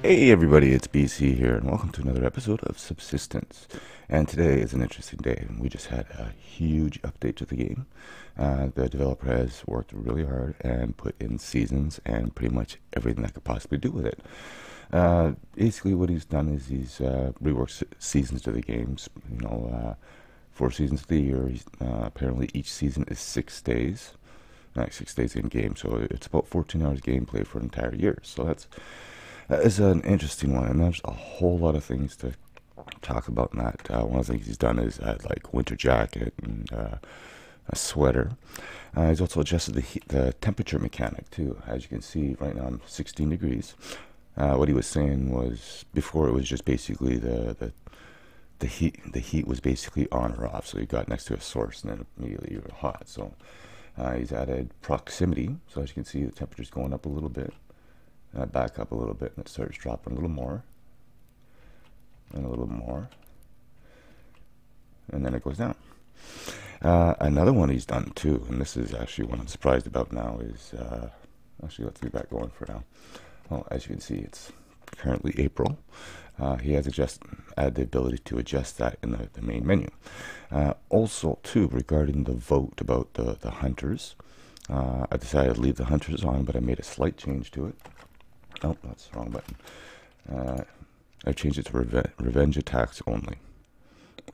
Hey everybody, it's BC here, and welcome to another episode of Subsistence. And today is an interesting day. We just had a huge update to the game. Uh, the developer has worked really hard and put in seasons and pretty much everything that could possibly do with it. Uh, basically, what he's done is he's uh, reworked seasons to the games. You know, uh, four seasons of the year. Uh, apparently, each season is six days, like six days in game. So it's about 14 hours gameplay for an entire year. So that's is an interesting one, and there's a whole lot of things to talk about in that. Uh, one of the things he's done is add like winter jacket and uh, a sweater. Uh, he's also adjusted the heat, the temperature mechanic too. As you can see, right now I'm 16 degrees. Uh, what he was saying was before it was just basically the the the heat the heat was basically on or off. So you got next to a source and then immediately you were hot. So uh, he's added proximity. So as you can see, the temperature's going up a little bit. And I back up a little bit and it starts dropping a little more. And a little more. And then it goes down. Uh, another one he's done too, and this is actually one I'm surprised about now, is uh, actually let's leave that going for now. Well, as you can see, it's currently April. Uh, he has adjust, added the ability to adjust that in the, the main menu. Uh, also, too, regarding the vote about the, the hunters, uh, I decided to leave the hunters on, but I made a slight change to it. Oh, that's the wrong button. Uh, I've changed it to reve revenge attacks only.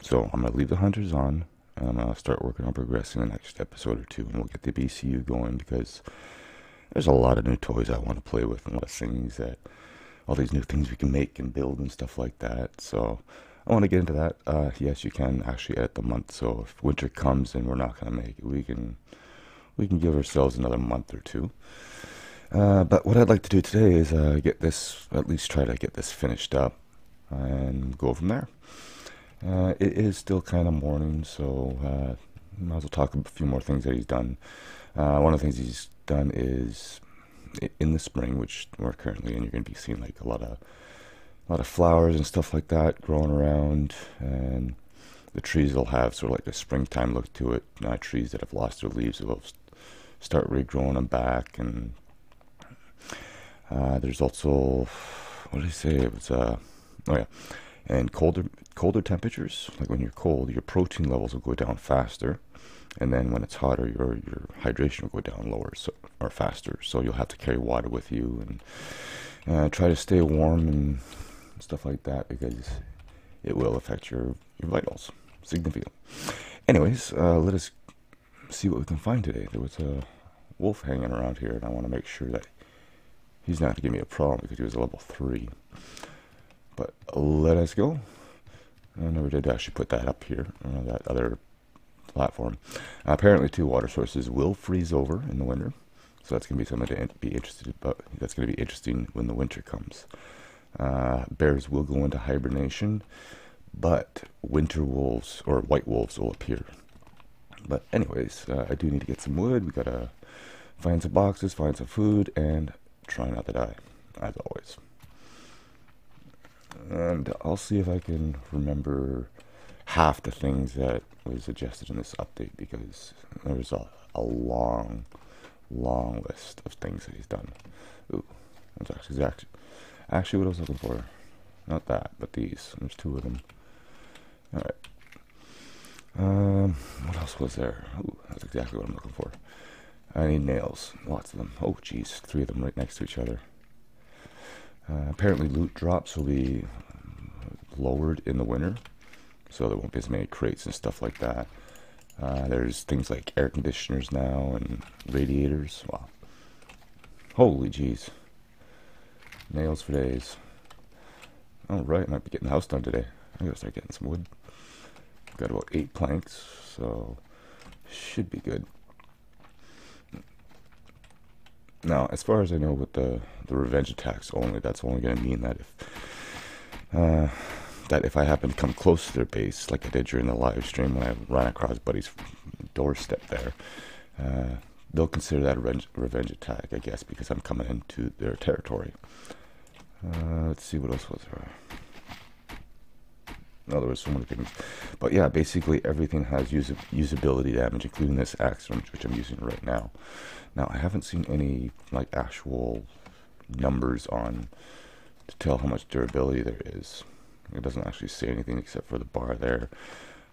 So I'm going to leave the hunters on, and I'm going to start working on progressing the next episode or two, and we'll get the BCU going because there's a lot of new toys I want to play with, and a lot of things that, all these new things we can make and build and stuff like that. So I want to get into that. Uh, yes, you can actually edit the month. So if winter comes and we're not going to make it, we can we can give ourselves another month or two. Uh, but what I'd like to do today is uh, get this, at least try to get this finished up and go from there. Uh, it is still kind of morning, so uh, might as well talk a few more things that he's done. Uh, one of the things he's done is in the spring, which we're currently in, you're going to be seeing like a lot of a lot of flowers and stuff like that growing around, and the trees will have sort of like a springtime look to it. Uh, trees that have lost their leaves will start regrowing them back, and uh, there's also what did I say? It was uh, oh yeah, and colder colder temperatures. Like when you're cold, your protein levels will go down faster, and then when it's hotter, your your hydration will go down lower so, or faster. So you'll have to carry water with you and uh, try to stay warm and stuff like that because it will affect your your vitals significantly. Anyways, uh, let us see what we can find today. There was a wolf hanging around here, and I want to make sure that He's not going to give me a problem because he was a level 3. But let us go. I never did actually put that up here, uh, that other platform. Uh, apparently, two water sources will freeze over in the winter. So that's going to be something to be interested about. That's going to be interesting when the winter comes. Uh, bears will go into hibernation, but winter wolves or white wolves will appear. But anyways, uh, I do need to get some wood. We gotta find some boxes, find some food, and try not to die, as always. And I'll see if I can remember half the things that was suggested in this update because there's a, a long, long list of things that he's done. Ooh, that's actually, actually, actually what I was looking for. Not that, but these. There's two of them. Alright. Um, what else was there? Ooh, that's exactly what I'm looking for. I need nails. Lots of them. Oh, geez. Three of them right next to each other. Uh, apparently loot drops will be lowered in the winter. So there won't be as many crates and stuff like that. Uh, there's things like air conditioners now and radiators. Wow. Holy jeez. Nails for days. Alright, might be getting the house done today. I gotta start getting some wood. Got about eight planks, so should be good. Now, as far as I know, with the the revenge attacks only, that's only going to mean that if uh, that if I happen to come close to their base, like I did during the live stream when I ran across Buddy's doorstep there, uh, they'll consider that a revenge, revenge attack, I guess, because I'm coming into their territory. Uh, let's see what else was there. No, other words, so many things. But yeah, basically everything has usa usability damage, including this axe, which I'm using right now. Now, I haven't seen any like actual numbers on to tell how much durability there is. It doesn't actually say anything except for the bar there,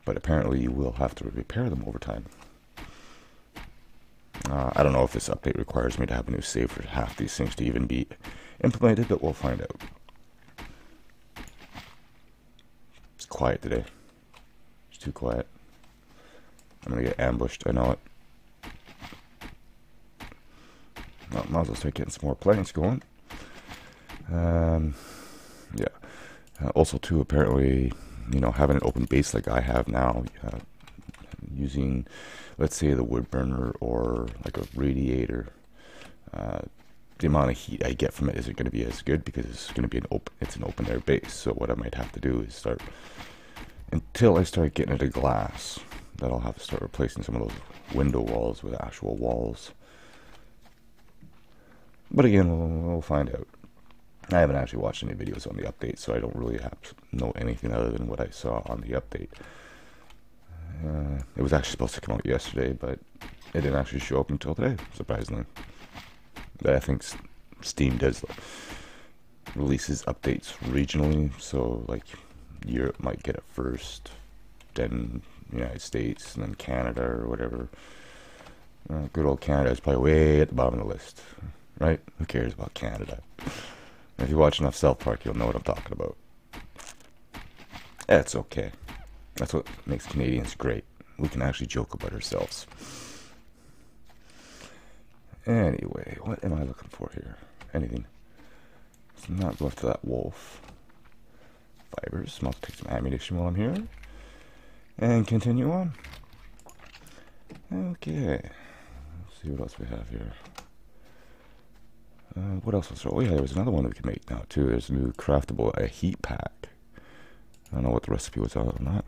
but apparently you will have to repair them over time. Uh, I don't know if this update requires me to have a new save for half these things to even be implemented, but we'll find out. It's quiet today. It's too quiet. I'm gonna get ambushed, I know it. Well, might as well start getting some more planes going. Um, yeah. Uh, also, too, apparently, you know, having an open base like I have now, uh, using, let's say, the wood burner or like a radiator, uh, the amount of heat I get from it isn't going to be as good because it's going to be an open, it's an open air base. So what I might have to do is start, until I start getting into glass, that I'll have to start replacing some of those window walls with actual walls. But again, we'll, we'll find out. I haven't actually watched any videos on the update, so I don't really have know anything other than what I saw on the update. Uh, it was actually supposed to come out yesterday, but it didn't actually show up until today, surprisingly. I think Steam does releases updates regionally, so like Europe might get it first, then United States, and then Canada or whatever. Uh, good old Canada is probably way at the bottom of the list, right? Who cares about Canada? If you watch enough South Park, you'll know what I'm talking about. That's okay. That's what makes Canadians great. We can actually joke about ourselves. Anyway, what am I looking for here? Anything. Let's not go after that wolf. Fibers. I'll take some ammunition while I'm here. And continue on. Okay. Let's see what else we have here. Uh, what else was there? Oh yeah, there was another one that we can make now too. There's a new craftable a heat pack. I don't know what the recipe was on that.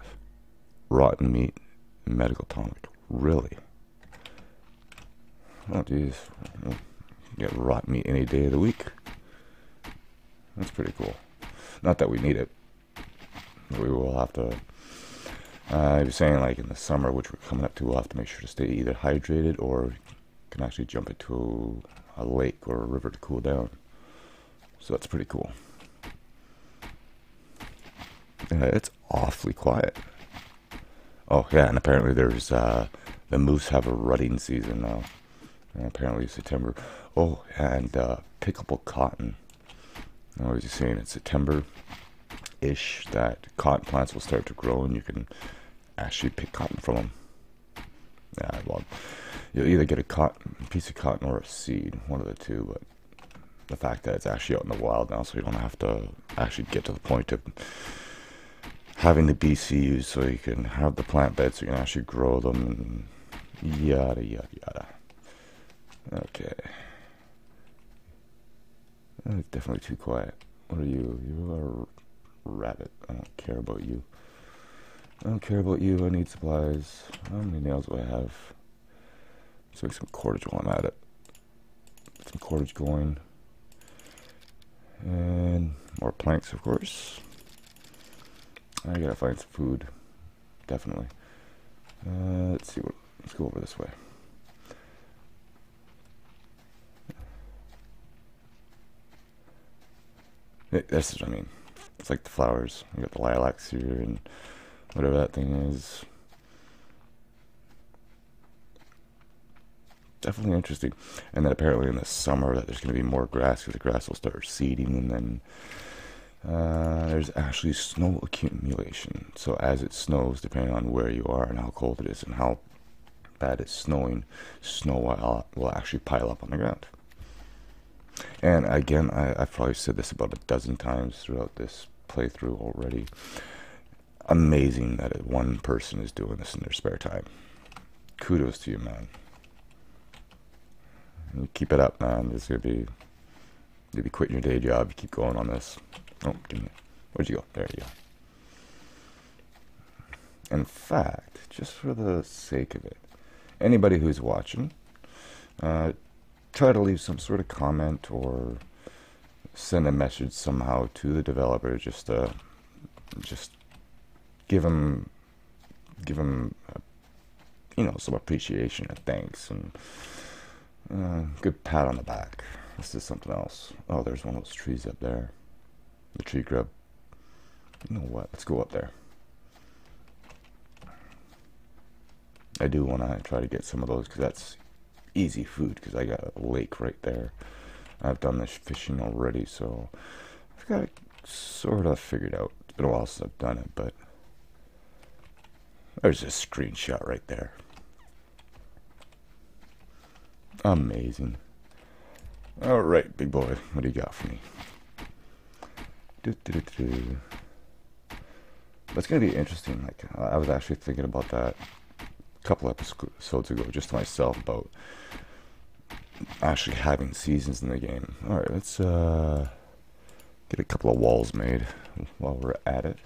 Rotten meat, medical tonic. Really? Oh geez, get rotten meat any day of the week. That's pretty cool. Not that we need it. We will have to. Uh, I was saying like in the summer, which we're coming up to, we'll have to make sure to stay either hydrated or can actually jump into a lake or a river to cool down. So that's pretty cool. It's awfully quiet. Oh yeah, and apparently there's uh, the moose have a rutting season now. And apparently September. Oh, and uh, pickable cotton. I was just saying in September-ish that cotton plants will start to grow, and you can actually pick cotton from them. Yeah, well, you'll either get a cotton, piece of cotton or a seed, one of the two. But the fact that it's actually out in the wild now, so you don't have to actually get to the point of having the BCUs, so you can have the plant beds, so you can actually grow them, and yada yada yada. Okay. That's definitely too quiet. What are you? You are a rabbit. I don't care about you. I don't care about you. I need supplies. How many nails do I have? Let's make some cordage while I'm at it. Some cordage going. And more planks, of course. I gotta find some food. Definitely. Uh, let's see what. Let's go over this way. This is what I mean. It's like the flowers. You got the lilacs here and whatever that thing is. definitely interesting. And then apparently in the summer that there's going to be more grass because the grass will start seeding, and then uh, there's actually snow accumulation. So as it snows, depending on where you are and how cold it is and how bad it's snowing, snow will actually pile up on the ground. And again, I, I've probably said this about a dozen times throughout this playthrough already. Amazing that one person is doing this in their spare time. Kudos to you, man keep it up, man. This is gonna be you'll be quitting your day job. You keep going on this. Oh, give me. Where'd you go? There you go. In fact, just for the sake of it, anybody who's watching, uh, try to leave some sort of comment or send a message somehow to the developer. Just uh, just give them give them you know some appreciation and thanks and uh, good pat on the back. This is something else. Oh, there's one of those trees up there. the tree grub. You know what? Let's go up there. I do want to try to get some of those because that's easy food because I got a lake right there. I've done this fishing already, so I've got it sort of figured out. It's been a while since I've done it, but there's a screenshot right there. Amazing. All right, big boy, what do you got for me? Do, That's gonna be interesting. Like I was actually thinking about that couple episodes ago, just to myself about actually having seasons in the game. All right, let's uh, get a couple of walls made while we're at it.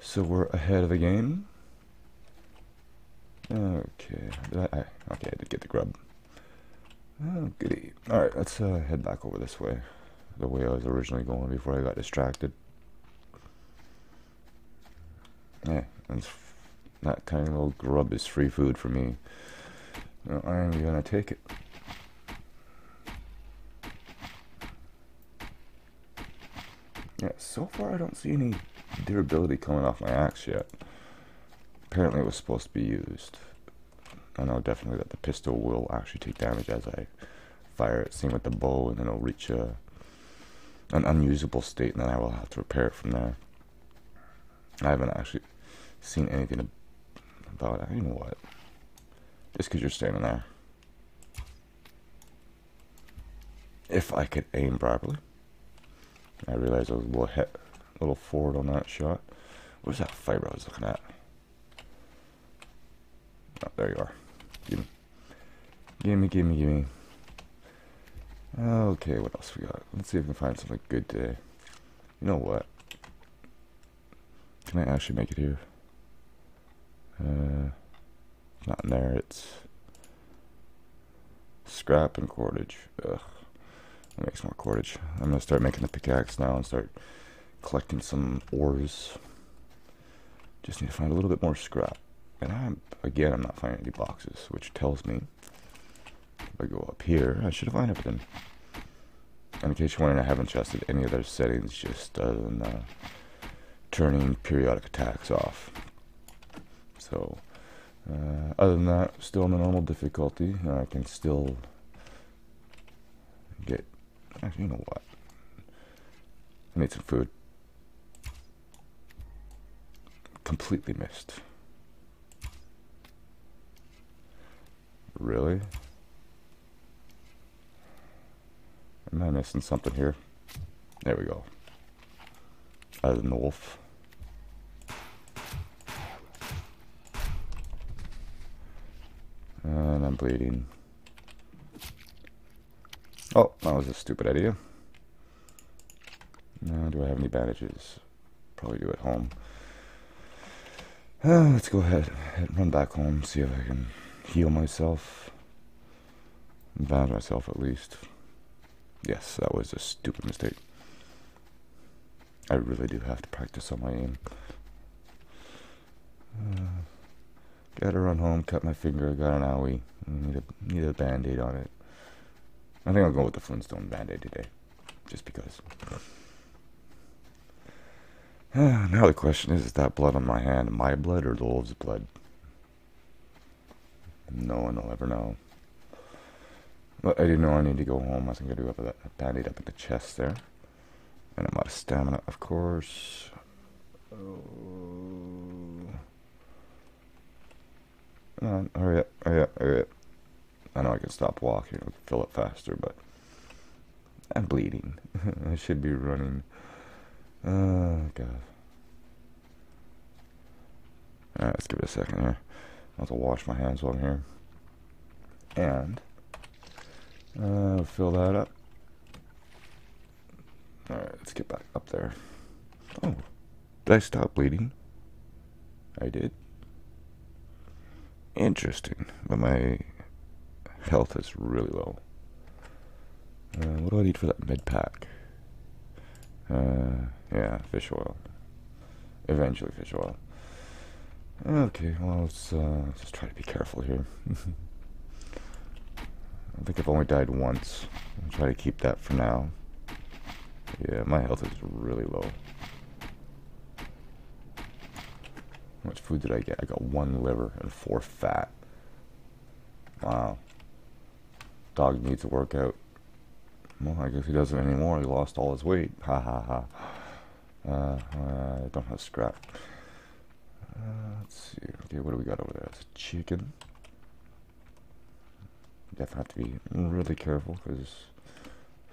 So we're ahead of the game. Okay, I, I, okay, I did get the grub. Oh, goody. Alright, let's uh, head back over this way. The way I was originally going before I got distracted. Yeah, that tiny little grub is free food for me. I'm gonna take it. Yeah, so far I don't see any durability coming off my axe yet. Apparently it was supposed to be used. I know definitely that the pistol will actually take damage as I fire it. Same with the bow, and then it'll reach a, an unusable state, and then I will have to repair it from there. I haven't actually seen anything about. You know what? Just because you're standing there. If I could aim properly. I realized I was a little, hit, a little forward on that shot. What was that fiber I was looking at? Oh, there you are. Gimme. Gimme, gimme, gimme. Okay, what else we got? Let's see if we can find something good today. You know what? Can I actually make it here? Uh, not in there. It's scrap and cordage. Ugh. That makes more cordage. I'm gonna start making the pickaxe now and start collecting some ores. Just need to find a little bit more scrap. And I'm, again, I'm not finding any boxes, which tells me if I go up here, I should find everything. And in case you're wondering, I haven't adjusted any of other settings, just other than uh, turning periodic attacks off. So, uh, other than that, still in the normal difficulty. I can still get Actually, you know what? I need some food. Completely missed. Really? Am I missing something here? There we go. Other than the wolf. And I'm bleeding. Oh, that was a stupid idea. Now, do I have any bandages? Probably do at home. Uh, let's go ahead and run back home, see if I can heal myself. Bandage myself at least. Yes, that was a stupid mistake. I really do have to practice on my aim. Uh, gotta run home, cut my finger, got an owie. Need a, need a band-aid on it. I think I'll go with the Flintstone Band-Aid today. Just because. now the question is, is that blood on my hand my blood or the wolf's blood? No one will ever know. But I do know I need to go home. I think I do have a band-aid up in the chest there. And I'm out of stamina, of course. Oh. On, hurry up, hurry up, hurry up. I know I can stop walking and fill it faster, but I'm bleeding. I should be running. Oh, God. Alright, let's give it a second here. I'll have to wash my hands while I'm here. And uh, fill that up. Alright, let's get back up there. Oh, did I stop bleeding? I did. Interesting. But my health is really low. Uh, what do I need for that med pack? Uh, yeah, fish oil. Eventually fish oil. Okay, well, let's uh, just try to be careful here. I think I've only died once. I'll try to keep that for now. Yeah, my health is really low. How much food did I get? I got one liver and four fat. Wow. Dog needs a workout. Well, I guess he doesn't anymore. He lost all his weight. Ha ha ha. Uh, I don't have scrap. Uh, let's see. Okay, what do we got over there? It's a chicken. Definitely have to be really careful because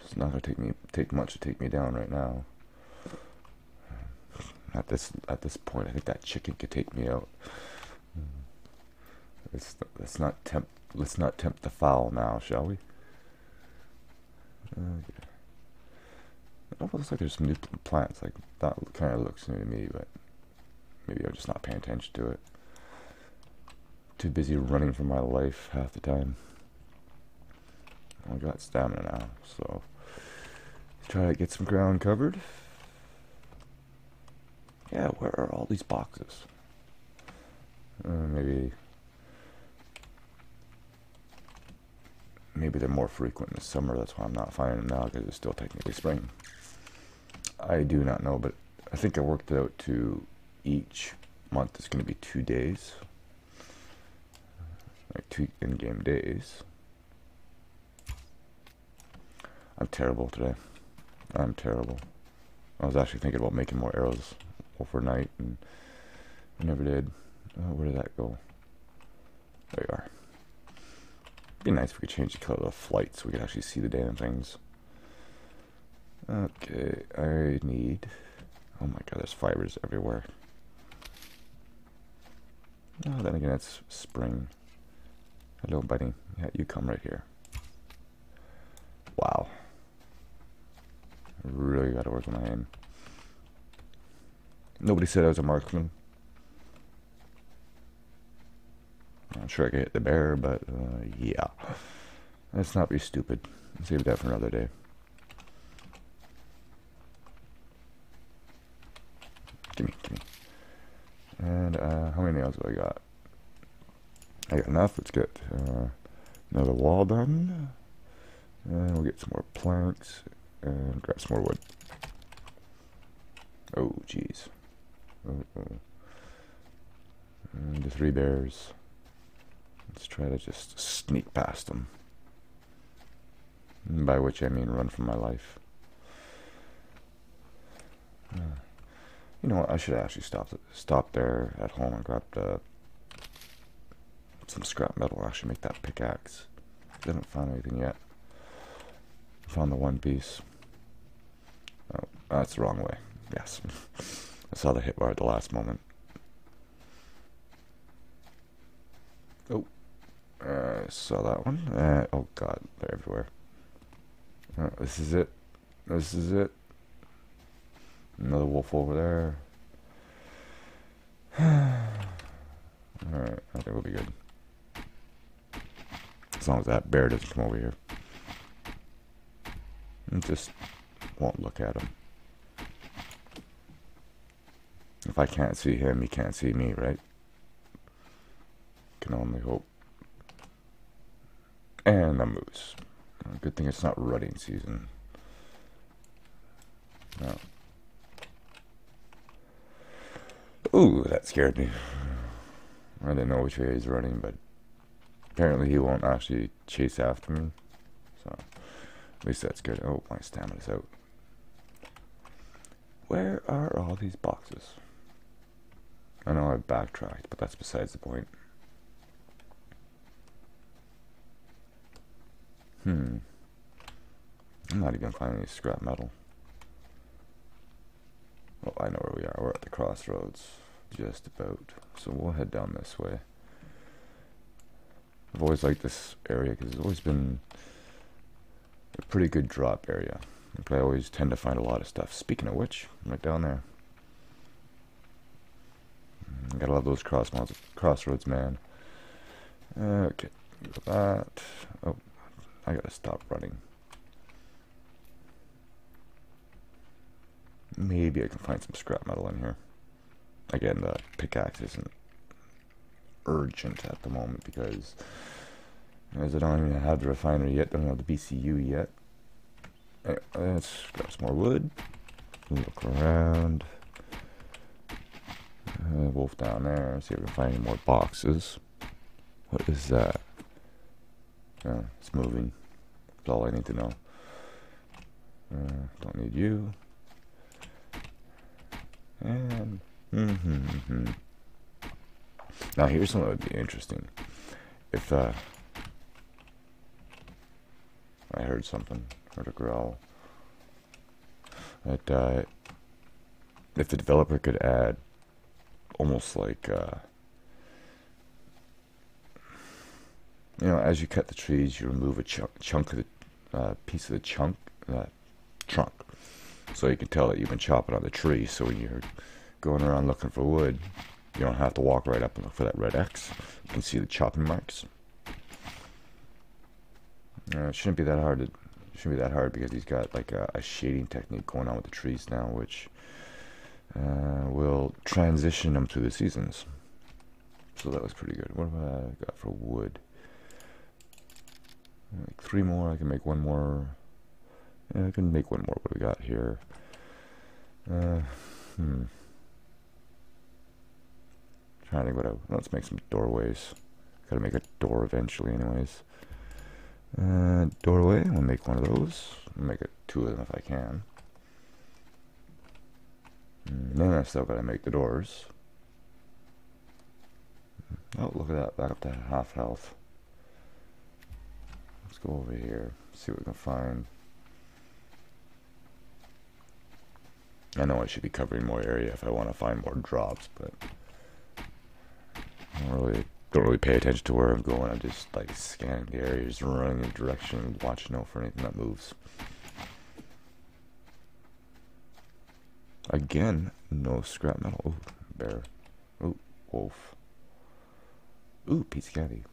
it's not gonna take me take much to take me down right now. At this at this point, I think that chicken could take me out. Hmm. Let's let's not tempt let's not tempt the fowl now, shall we? Oh, okay. It looks like there's some new plants. Like that kind of looks new to me, but maybe I'm just not paying attention to it. Too busy running for my life half the time. I got stamina now, so try to get some ground covered. Yeah, where are all these boxes? Uh, maybe maybe they're more frequent in the summer. That's why I'm not finding them now because it's still technically spring. I do not know, but I think I worked it out to each month is going to be two days, like two in-game days. I'm terrible today. I'm terrible. I was actually thinking about making more arrows overnight, and I never did. Oh, where did that go? There you are. Be nice if we could change the color of the flight so we could actually see the damn things. Okay, I need... Oh my god, there's fibers everywhere. Oh, then again, it's spring. Hello, buddy. Yeah, you come right here. Wow. I really gotta work on my aim. Nobody said I was a marksman. I'm sure I could hit the bear, but uh, yeah. Let's not be stupid. Save that for another day. Gimme, gimme. And uh, how many nails do I got? I got enough. Let's get uh, another wall done. And we'll get some more planks and grab some more wood. Oh, jeez. And the three bears. Let's try to just sneak past them. By which I mean run for my life. Uh, you know what? I should actually stop stop there at home and grab the, some scrap metal actually make that pickaxe. I haven't found anything yet. I Found the one piece. Oh, that's the wrong way. Yes. I saw the hit bar at the last moment. Oh. Uh, saw that one. Uh, oh god, they're everywhere. Uh, this is it. This is it. Another wolf over there. Alright, I think we'll be good. As long as that bear doesn't come over here. And just won't look at him. If I can't see him, he can't see me, right? Can only hope. And a moose. Good thing it's not rutting season. No. Ooh, that scared me. I didn't know which way he's running, but apparently he won't actually chase after me. So, at least that's good. Oh, my stamina's out. Where are all these boxes? I know I backtracked, but that's besides the point. Hmm. I'm not even finding any scrap metal. Well, I know where we are. We're at the crossroads. Just about. So we'll head down this way. I've always liked this area because it's always been a pretty good drop area. I always tend to find a lot of stuff. Speaking of which, right down there. Gotta love those crossroads, crossroads, man. Okay, that. Oh, I gotta stop running. Maybe I can find some scrap metal in here. Again, the pickaxe isn't urgent at the moment because as I don't even have the refinery yet, don't have the BCU yet, Anyway, let's grab some more wood. Look around. Uh, wolf down there. See if we can find any more boxes. What is that? Oh, it's moving. That's all I need to know. Uh, don't need you. And mm -hmm, mm -hmm. now here's something that would be interesting. If uh, I heard something, heard a growl. That uh, if the developer could add almost like uh, you know, as you cut the trees, you remove a chunk, chunk of the uh, piece of the chunk uh, trunk, so you can tell that you've been chopping on the tree. So when you're going around looking for wood, you don't have to walk right up and look for that red X. You can see the chopping marks. Uh, it shouldn't be that hard. To, shouldn't be that hard because he's got like a, a shading technique going on with the trees now, which uh, will transition them through the seasons. So that was pretty good. What have I got for wood? Like three more. I can make one more. Yeah, I can make one more. What we got here? Uh, hmm. Trying to what I. Let's make some doorways. Gotta make a door eventually, anyways. Uh, doorway. I'll make one of those. I'll make it two of them if I can. Then I still gotta make the doors. Oh, look at that. Back up to half health. Let's go over here. See what we can find. I know I should be covering more area if I want to find more drops, but I don't really don't really pay attention to where I'm going. I'm just like scanning the areas, running in direction, watching out for anything that moves. Again, no scrap metal. Ooh, bear. Ooh, wolf. Ooh, pizza candy.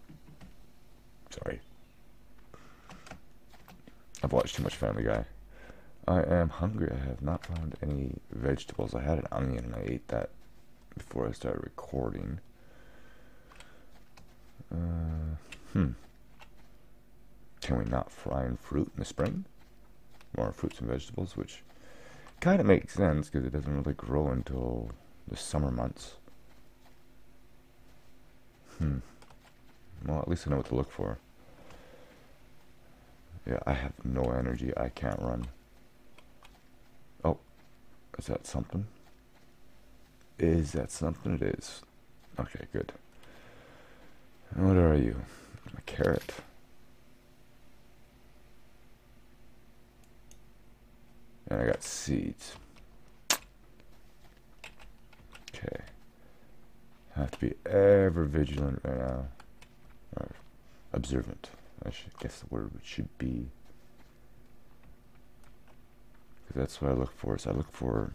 Sorry. I've watched too much Family Guy. I am hungry. I have not found any vegetables. I had an onion and I ate that before I started recording. Uh, hmm. Can we not fry in fruit in the spring? More fruits and vegetables, which kind of makes sense because it doesn't really grow until the summer months. Hmm. Well, at least I know what to look for. Yeah, I have no energy. I can't run. Oh, is that something? Is that something? It is. Okay, good. What are you? A carrot. And I got seeds. Okay. Have to be ever vigilant right now. Or observant. I should guess the word should be. Because that's what I look for. Is I look for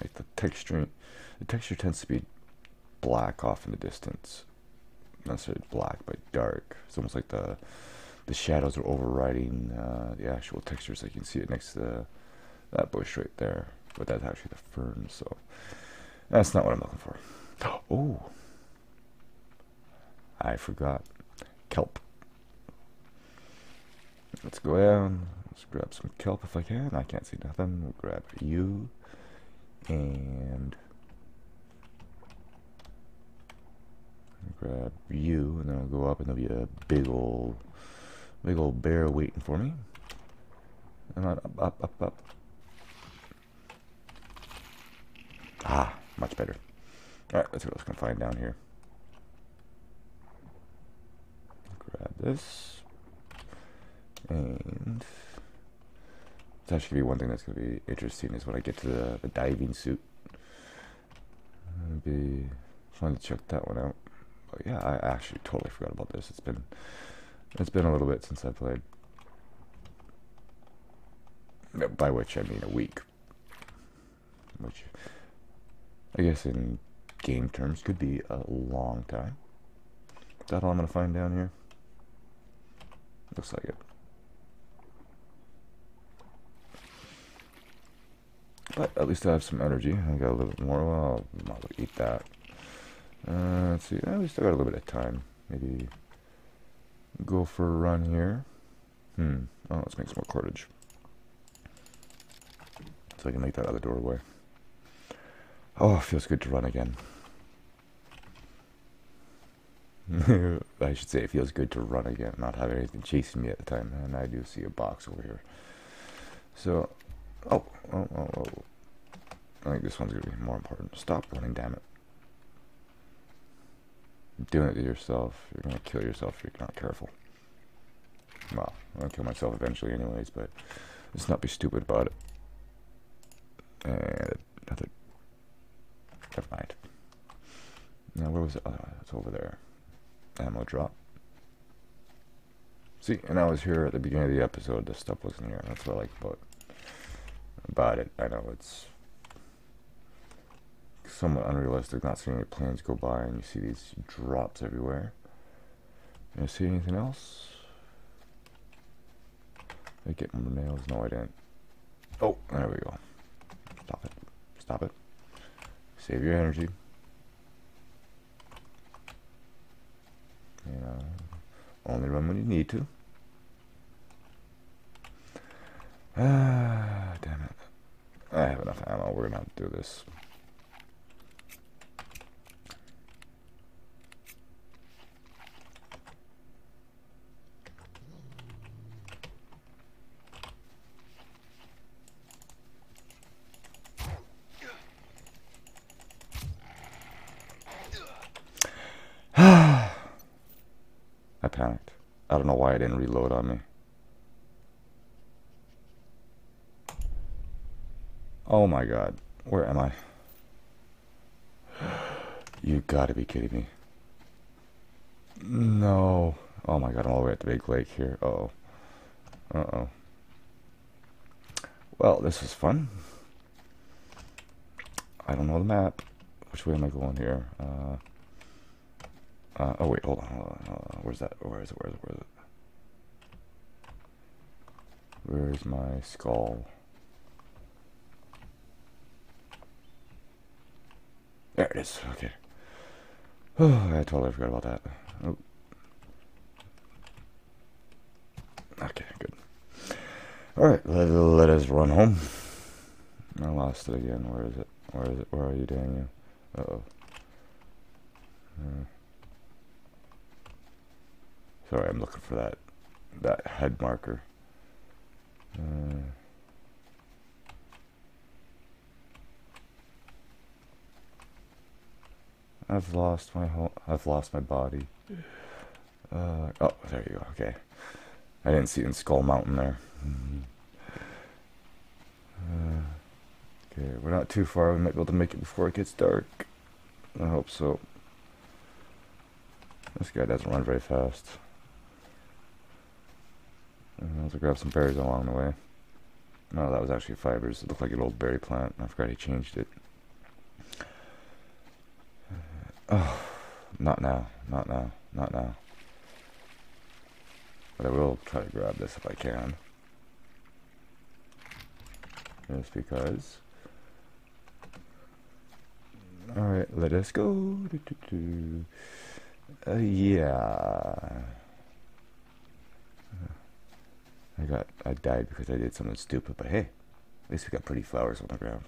like the texture. The texture tends to be black off in the distance. Not necessarily black, but dark. It's almost like the the shadows are overriding uh, the actual textures. I can see it next to the, that bush right there, but that's actually the fern. So that's not what I'm looking for. Oh, I forgot kelp. Let's go down. Let's grab some kelp if I can. I can't see nothing. We'll grab you and grab you, and then I'll go up, and there'll be a big old Big old bear waiting for me. And up, up, up, up. Ah, much better. Alright, let's see what else we can find down here. Grab this. And it's actually be one thing that's going to be interesting is when I get to the, the diving suit. It'll be fun to check that one out. But yeah, I actually totally forgot about this. It's been it's been a little bit since I played. By which I mean a week. Which I guess in game terms could be a long time. Is that all I'm going to find down here? Looks like it. But at least I have some energy. I got a little bit more. Well, I'll eat that. Uh, let's see. At least I got a little bit of time. Maybe go for a run here. Hmm. Oh, let's make some more cordage. So I can make that other doorway. Oh, feels good to run again. I should say it feels good to run again, not have anything chasing me at the time. And I do see a box over here. So, oh, oh, oh, oh. I think this one's going to be more important. Stop running, damn it. Doing it to yourself. You're going to kill yourself if you're not careful. Well, I'm going to kill myself eventually anyways, but let's not be stupid about it. And another... Never mind. Now, where was it? Oh, it's over there ammo drop. See, and I was here at the beginning of the episode. This stuff wasn't here. That's what I like about about it. I know it's somewhat unrealistic not seeing any planes go by and you see these drops everywhere. You see anything else? I get more nails. No, I didn't. Oh, there we go. Stop it. Stop it. Save your energy. You know, only run when you need to. Ah, damn it. I have enough ammo. We're gonna have to do this. I don't know why it didn't reload on me. Oh my god. Where am I? You gotta be kidding me. No. Oh my god, I'm all the way at the big lake here. Uh oh. Uh-oh. Well, this was fun. I don't know the map. Which way am I going here? Uh... Uh, oh wait, hold on, hold on, hold on. Where's that? Where is it? Where is it? Where is it? Where's my skull? There it is. Okay. Oh, I totally forgot about that. Oh. Okay, good. Alright, let, let us run home. I lost it again. Where is it? Where is it? Where are you, Daniel? Uh-oh. Uh. Sorry, I'm looking for that that head marker. Uh, I've lost my whole. I've lost my body. Uh, oh, there you go. Okay, I didn't see it in Skull Mountain there. Uh, okay, we're not too far. We might be able to make it before it gets dark. I hope so. This guy doesn't run very fast. I'll have grab some berries along the way. No, that was actually fibers. It looked like an old berry plant. I forgot he changed it. Oh, not now. Not now. Not now. But I will try to grab this if I can. Just because. Alright, let us go. Uh, yeah. I got I died because I did something stupid, but hey, at least we got pretty flowers on the ground.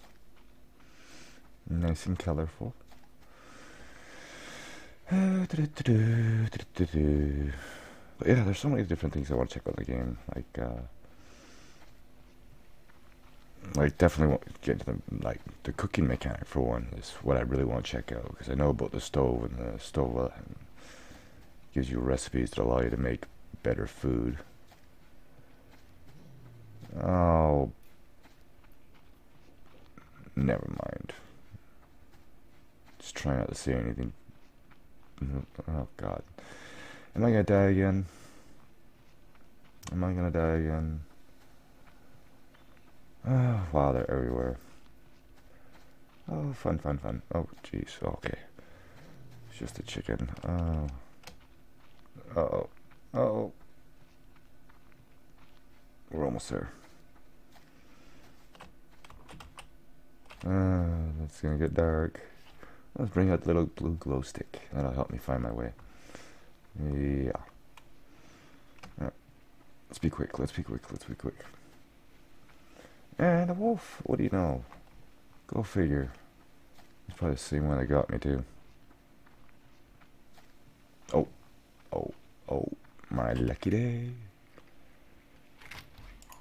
Nice and colorful. But yeah, there's so many different things I want to check out the game. Like, uh, like definitely want to get into the like the cooking mechanic for one is what I really want to check out because I know about the stove and the stove gives you recipes that allow you to make better food. Oh. Never mind. Just try not to say anything. Oh, God. Am I gonna die again? Am I gonna die again? Oh, wow, they're everywhere. Oh, fun, fun, fun. Oh, jeez. Okay. It's just a chicken. Oh. Uh oh. Uh oh. We're almost there. Uh, it's gonna get dark. Let's bring out the little blue glow stick. That'll help me find my way. Yeah. Right. Let's be quick. Let's be quick. Let's be quick. And a wolf. What do you know? Go figure. It's probably the same one that got me too. Oh, oh, oh, my lucky day.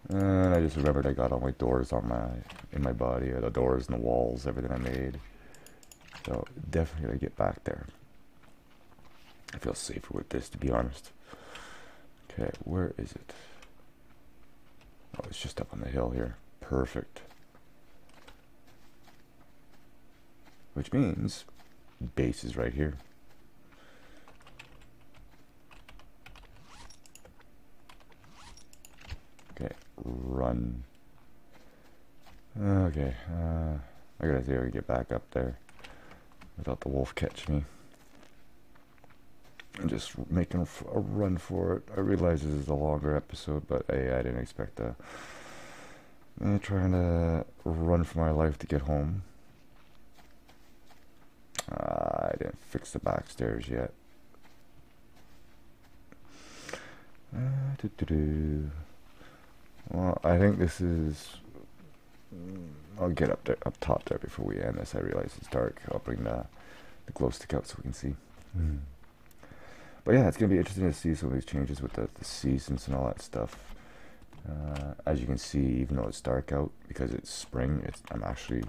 And I just remembered I got all my doors on my in my body, the doors and the walls, everything I made. So definitely gonna get back there. I feel safer with this, to be honest. Okay, where is it? Oh, it's just up on the hill here. Perfect. Which means base is right here. Okay, run. Okay, uh, I gotta see how we get back up there without the wolf catch me. I'm just making a run for it. I realize this is a longer episode, but hey, I didn't expect that. I'm trying to run for my life to get home. Uh, I didn't fix the back stairs yet. Uh, doo -doo -doo. Well, I think this is. I'll get up there, up top there before we end this. I realize it's dark. I'll bring the, the glow stick out so we can see. Mm. But yeah, it's gonna be interesting to see some of these changes with the, the seasons and all that stuff. Uh, as you can see, even though it's dark out, because it's spring, it's I'm actually,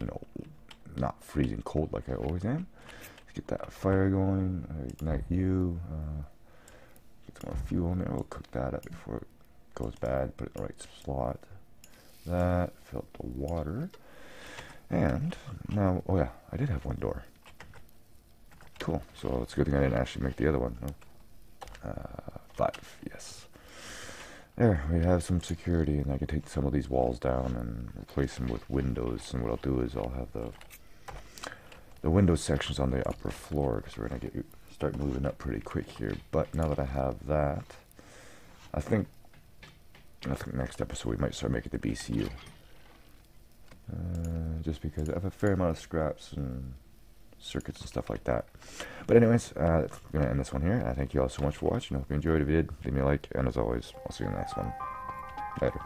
you know, not freezing cold like I always am. Let's get that fire going. ignite you. Uh, get some more fuel in there. We'll cook that up before it goes bad. Put it in the right slot. That filled the water. And now, oh yeah, I did have one door. Cool. So it's a good thing I didn't actually make the other one. No? Uh, five, yes. There, we have some security, and I can take some of these walls down and replace them with windows. And what I'll do is I'll have the the window sections on the upper floor because we're gonna get start moving up pretty quick here. But now that I have that, I think I think next episode we might start making the BCU. Uh, just because I have a fair amount of scraps and circuits and stuff like that. But anyways, uh, I'm going to end this one here. I thank you all so much for watching. I hope you enjoyed the vid. Leave me a like, and as always, I'll see you in the next one. Later.